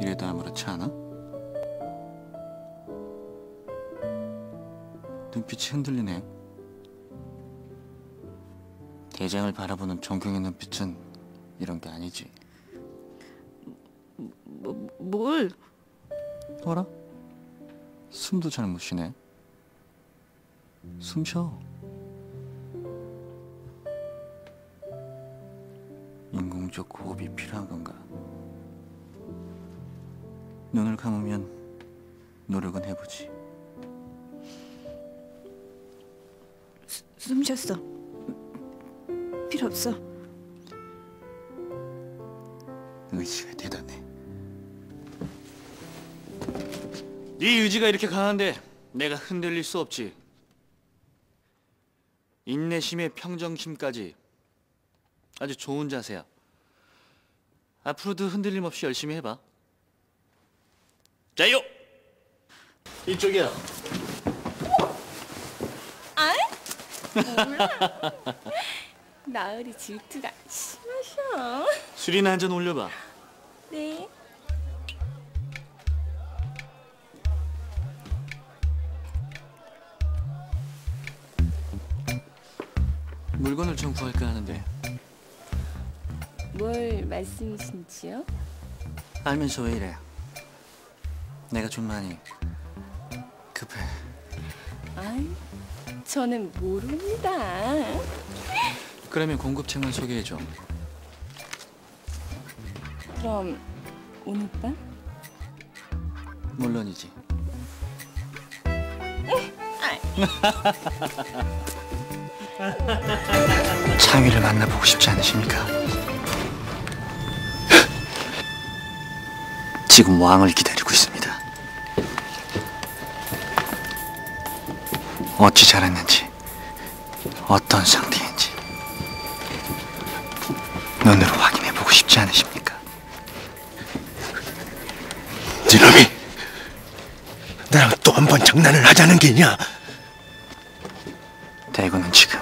이래도 아무렇지 않아? 눈빛이 흔들리네. 대장을 바라보는 존경의 눈빛은 이런 게 아니지. 뭐, 뭘? 어라? 숨도 잘 못 쉬네. 숨 쉬어. 인공적 호흡이 필요한 건가? 눈을 감으면 노력은 해보지. 숨 쉬었어. 필요 없어. 의지가 대단해. 네 의지가 이렇게 강한데 내가 흔들릴 수 없지. 인내심에 평정심까지 아주 좋은 자세야. 앞으로도 흔들림 없이 열심히 해봐. 자요. 이쪽이야. 나으리 질투가 심하셔. 술이나 한 잔 올려봐. 네. 물건을 좀 구할까 하는데 뭘 말씀이신지요? 알면서 왜 이래? 내가 좀 많이 급해. 아이, 저는 모릅니다. 그러면 공급책만 소개해줘. 그럼 오늘 밤? 물론이지. 창위를 만나보고 싶지 않으십니까? 지금 왕을 기다리고 있습니다. 어찌 자랐는지, 어떤 상태인지 눈으로 확인해보고 싶지 않으십니까? 니놈이 나랑 또 한 번 장난을 하자는 게냐? 대구는 지금